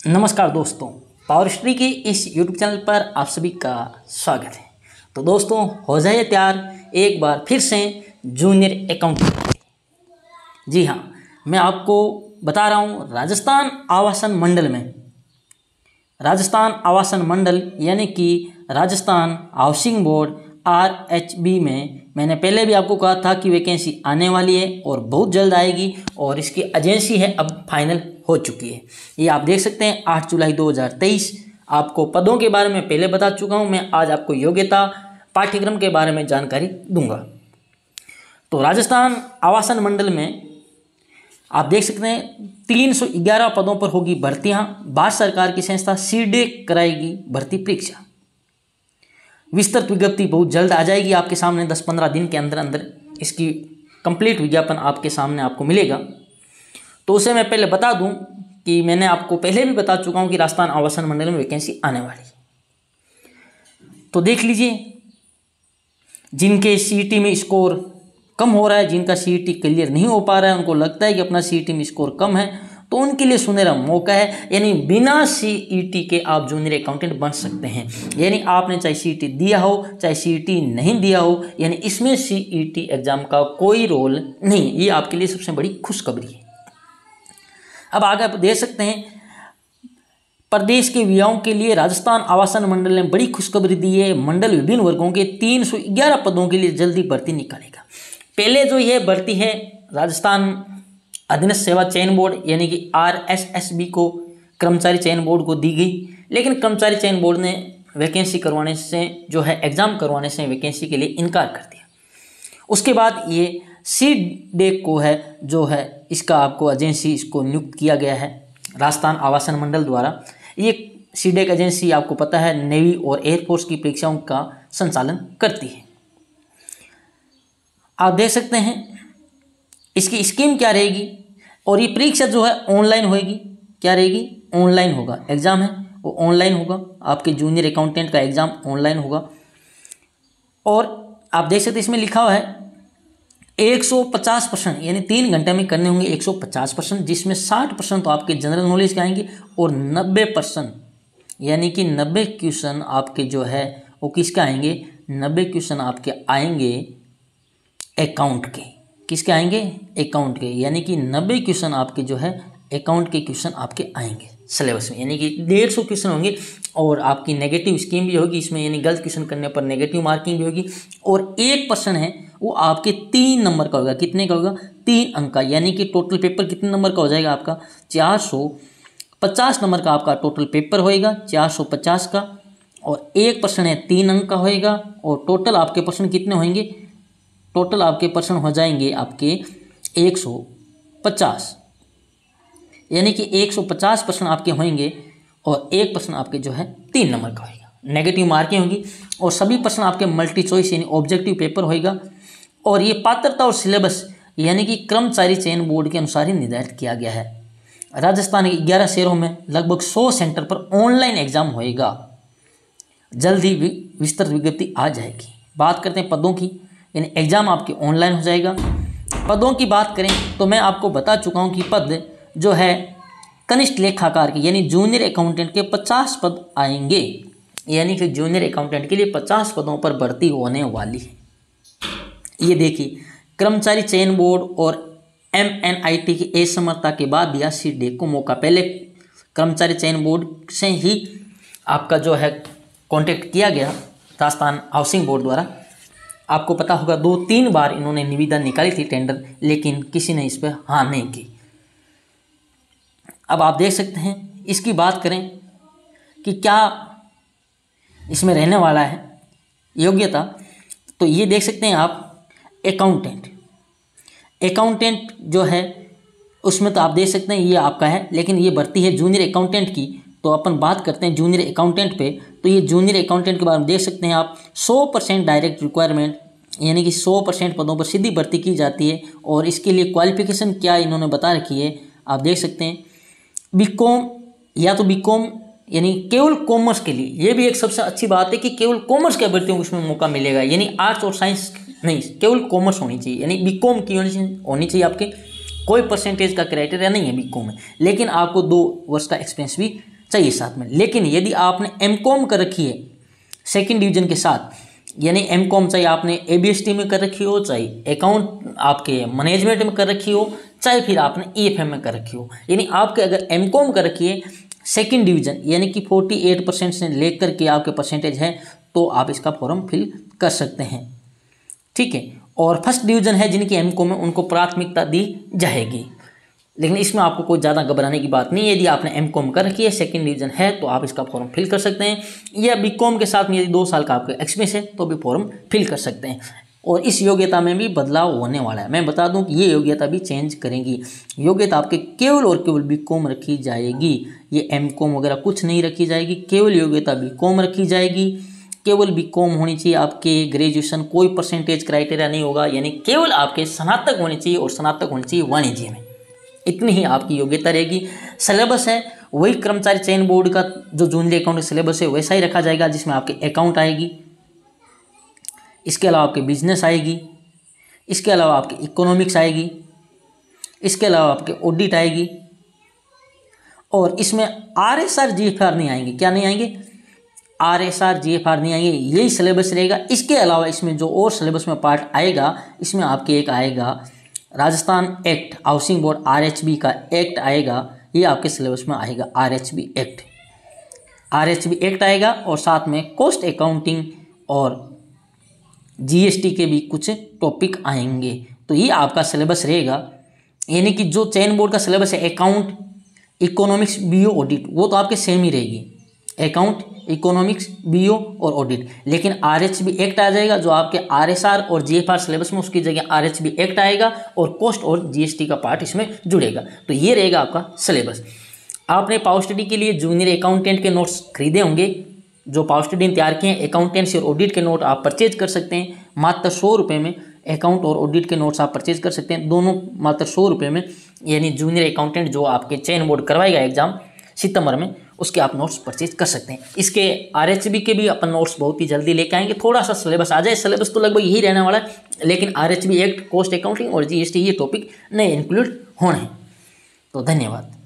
नमस्कार दोस्तों पावर स्ट्री के इस यूट्यूब चैनल पर आप सभी का स्वागत है। तो दोस्तों, हो जाए तैयार, एक बार फिर से जूनियर अकाउंटेंट जी हाँ मैं आपको बता रहा हूँ, राजस्थान आवासन मंडल में। राजस्थान आवासन मंडल यानी कि Rajasthan housing board R H B में मैंने पहले भी आपको कहा था कि वैकेंसी आने वाली है और बहुत जल्द आएगी और इसकी एजेंसी है अब फाइनल हो चुकी है। ये आप देख सकते हैं, आठ जुलाई 2023 आपको पदों के बारे में पहले बता चुका हूँ, मैं आज आपको योग्यता पाठ्यक्रम के बारे में जानकारी दूँगा। तो राजस्थान आवासन मंडल में आप देख सकते हैं, तीन सौ ग्यारह पदों पर होगी भर्तियाँ। भारत सरकार की संस्था सीडी कराएगी भर्ती परीक्षा। विस्तृत विज्ञप्ति बहुत जल्द आ जाएगी आपके सामने दस पंद्रह दिन के अंदर अंदर। इसकी कंप्लीट विज्ञापन आपके सामने आपको मिलेगा। तो उसे मैं पहले बता दूँ कि मैंने आपको पहले भी बता चुका हूँ कि राजस्थान आवासन मंडल में वैकेंसी आने वाली है। तो देख लीजिए, जिनके सीटी में स्कोर कम हो रहा है, जिनका सी क्लियर नहीं हो पा रहा है, उनको लगता है कि अपना सी में स्कोर कम है। तो उनके लिए सुनहरा मौका है। यानी बिना सी के आप जूनियर अकाउंटेंट बन सकते हैं। यानी आपने चाहे सीईटी दिया हो, चाहे सीईटी नहीं दिया हो, यानी इसमें सीईटी एग्ज़ाम का कोई रोल नहीं। ये आपके लिए सबसे बड़ी खुशखबरी है। अब आगे आप देख सकते हैं, प्रदेश के युवाओं के लिए राजस्थान आवासन मंडल ने बड़ी खुशखबरी दी है। मंडल विभिन्न वर्गों के तीन सौ ग्यारह पदों के लिए जल्दी भर्ती निकालेगा। पहले जो ये भर्ती है, राजस्थान अधीनस्थ सेवा चयन बोर्ड, यानी कि आर एस एस बी को, कर्मचारी चयन बोर्ड को दी गई। लेकिन कर्मचारी चयन बोर्ड ने वैकेंसी करवाने से, जो है एग्ज़ाम करवाने से वैकेंसी के लिए इनकार कर दिया। उसके बाद ये सी डेक को है, जो है इसका आपको एजेंसी इसको नियुक्त किया गया है, राजस्थान आवासन मंडल द्वारा। ये सी डेक एजेंसी, आपको पता है, नेवी और एयरफोर्स की परीक्षाओं का संचालन करती है। आप देख सकते हैं, इसकी स्कीम क्या रहेगी? और ये परीक्षा जो है ऑनलाइन होएगी। क्या रहेगी? ऑनलाइन होगा। एग्ज़ाम है, वो ऑनलाइन होगा। आपके जूनियर अकाउंटेंट का एग्ज़ाम ऑनलाइन होगा। और आप देख सकते इसमें लिखा हुआ है 150 परसेंट यानी तीन घंटे में करने होंगे 150 परसेंट जिसमें 60 परसेंट तो आपके जनरल नॉलेज के आएँगे और 90 परसेंट यानी कि 90 क्वेश्चन आपके जो है, वो किसके आएँगे? 90 क्वेश्चन आपके आएँगे अकाउंट के। किसके आएँगे? अकाउंट के। यानी कि नब्बे क्वेश्चन आपके जो है अकाउंट के क्वेश्चन आपके आएँगे सिलेबस में। यानी कि डेढ़ सौ क्वेश्चन होंगे और आपकी नेगेटिव स्कीम भी होगी इसमें। यानी गलत क्वेश्चन करने पर नेगेटिव मार्किंग भी होगी। और एक पर्सन है, वो आपके तीन नंबर का होगा। कितने का होगा? तीन अंक का। यानी कि टोटल पेपर कितने नंबर का हो जाएगा आपका? चार सौ पचास नंबर का आपका टोटल पेपर होएगा। चार सौ पचास का। और एक पर्सन है, तीन अंक का होएगा। और टोटल आपके पर्सन कितने होंगे? टोटल आपके पर्सन हो जाएँगे आपके एक सौ पचास। यानी कि एक सौ पचास पर्सन आपके होंगे और एक पर्सन आपके जो है तीन नंबर का होगा नेगेटिव मार्किंग होगी और सभी पर्सन आपके मल्टी चॉइस यानी ऑब्जेक्टिव पेपर होएगा। और ये पात्रता और सिलेबस यानी कि कर्मचारी चयन बोर्ड के अनुसार ही निर्धारित किया गया है। राजस्थान के ग्यारह शहरों में लगभग सौ सेंटर पर ऑनलाइन एग्ज़ाम होएगा। जल्द ही विस्तृत विज्ञप्ति आ जाएगी। बात करते हैं पदों की। यानी एग्ज़ाम आपके ऑनलाइन हो जाएगा। पदों की बात करें तो मैं आपको बता चुका हूँ कि पद जो है कनिष्ठ लेखाकार के, यानी जूनियर अकाउंटेंट के पचास पद आएँगे। यानी कि जूनियर अकाउंटेंट के लिए पचास पदों पर भर्ती होने वाली है। ये देखिए, कर्मचारी चयन बोर्ड और एम एन आई टी की असमर्थता के बाद दिया सी डी को मौका। पहले कर्मचारी चयन बोर्ड से ही आपका जो है कॉन्टेक्ट किया गया, राजस्थान हाउसिंग बोर्ड द्वारा। आपको पता होगा, दो तीन बार इन्होंने निविदा निकाली थी टेंडर, लेकिन किसी ने इस पर हाँ नहीं की। अब आप देख सकते हैं, इसकी बात करें कि क्या इसमें रहने वाला है योग्यता तो ये देख सकते हैं आप अकाउंटेंट अकाउंटेंट जो है, उसमें तो आप देख सकते हैं, ये आपका है, लेकिन ये भर्ती है जूनियर अकाउंटेंट की। तो अपन बात करते हैं जूनियर अकाउंटेंट पे। तो ये जूनियर अकाउंटेंट के बारे में देख सकते हैं आप, सौ परसेंट डायरेक्ट रिक्वायरमेंट यानी कि सौ परसेंट पदों पर सीधी भर्ती की जाती है और इसके लिए क्वालिफिकेशन क्या इन्होंने बता रखी है, आप देख सकते हैं। बी या तो बी यानी केवल कॉमर्स के लिए। ये भी एक सबसे अच्छी बात है कि केवल कॉमर्स के अभ्यर्थियों को उसमें मौका मिलेगा, यानी आर्ट्स और साइंस नहीं, केवल कॉमर्स होनी चाहिए। यानी बी कॉम की होनी चाहिए आपके। कोई परसेंटेज का क्राइटेरिया नहीं है बी कॉम में, लेकिन आपको दो वर्ष का एक्सपीरियंस भी चाहिए साथ में। लेकिन यदि आपने एम कॉम कर रखी है सेकेंड डिवीज़न के साथ, यानी एम कॉम चाहे आपने ए बी एस टी में कर रखी हो, चाहे अकाउंट आपके मैनेजमेंट में कर रखी हो, चाहे फिर आपने ई एफ़ एम में कर रखी हो, यानी आपके अगर एम कॉम कर रखी है सेकेंड डिवीज़न यानी कि फोर्टी एट परसेंट से लेकर के आपके परसेंटेज है तो आप इसका फॉर्म फिल कर सकते हैं। ठीक है? और फ़र्स्ट डिवीज़न है जिनकी एम कॉम है, उनको प्राथमिकता दी जाएगी। लेकिन इसमें आपको कोई ज़्यादा घबराने की बात नहीं है। यदि आपने एम कॉम कर रखी है सेकेंड डिवीज़न है तो आप इसका फॉर्म फिल कर सकते हैं। या बी कॉम के साथ में यदि दो साल का आपका एक्सपीरियंस है तो भी फॉर्म फिल कर सकते हैं। और इस योग्यता में भी बदलाव होने वाला है। मैं बता दूँ कि ये योग्यता भी चेंज करेंगी। योग्यता आपके केवल और केवल बी कॉम रखी जाएगी। ये एम कॉम वगैरह कुछ नहीं रखी जाएगी। केवल योग्यता बी कॉम रखी जाएगी। केवल बी कॉम होनी चाहिए। आपके ग्रेजुएशन कोई परसेंटेज क्राइटेरिया नहीं होगा। यानी केवल आपके स्नातक होनी चाहिए और स्नातक होनी चाहिए वाणिज्य में। इतनी ही आपकी योग्यता रहेगी। सिलेबस है, वही कर्मचारी चयन बोर्ड का जो जूनियर अकाउंट सिलेबस है, वैसा ही रखा जाएगा जिसमें आपके अकाउंट आएगी। इसके अलावा आपके बिज़नेस आएगी, इसके अलावा आपके इकोनॉमिक्स आएगी, इसके अलावा आपके ऑडिट आएगी। और इसमें R S R G F R नहीं आएँगे। क्या नहीं आएँगे? R S R G F R नहीं आएँगे, यही सिलेबस रहेगा। इसके अलावा इसमें जो और सिलेबस में पार्ट आएगा, इसमें आपके एक आएगा। Rajasthan act, housing board R H B का एक्ट आएगा, ये आपके सिलेबस में आएगा R H B act. R H B act आएगा और साथ में कॉस्ट अकाउंटिंग और जीएसटी के भी कुछ टॉपिक आएँगे। तो ये आपका सिलेबस रहेगा। यानी कि जो चैन बोर्ड का सिलेबस है, अकाउंट इकोनॉमिक्स बीओ ऑडिट, वो तो आपके सेम ही रहेगी। अकाउंट इकोनॉमिक्स बीओ और ऑडिट लेकिन आरएचबी एक्ट आ जाएगा, जो आपके आरएसआर और जीएफआर सिलेबस में उसकी जगह आरएचबी एक्ट आएगा और कॉस्ट और जीएसटी का पार्ट इसमें जुड़ेगा. तो ये रहेगा आपका सिलेबस आपने पावर स्टडी के लिए जूनियर अकाउंटेंट के नोट्स खरीदे होंगे. जो पावर स्टडी ने तैयार किए हैं अकाउंटेंट्स और ऑडिट के नोट आप परचेज कर सकते हैं. मात्र सौ रुपये में अकाउंट और ऑडिट के नोट्स आप परचेज कर सकते हैं. दोनों मात्र सौ रुपये में, यानी जूनियर अकाउंटेंट जो आपके चैन बोर्ड करवाएगा एग्ज़ाम सितंबर में उसके आप नोट्स परचेज कर सकते हैं। इसके आरएचबी के भी अपन नोट्स बहुत ही जल्दी लेके आएँगे। थोड़ा सा सिलेबस आ जाए। सिलेबस तो लगभग यही रहने वाला है। लेकिन आरएचबी एक्ट कॉस्ट अकाउंटिंग और जी ये टॉपिक नए इंक्लूड होने हैं। तो धन्यवाद।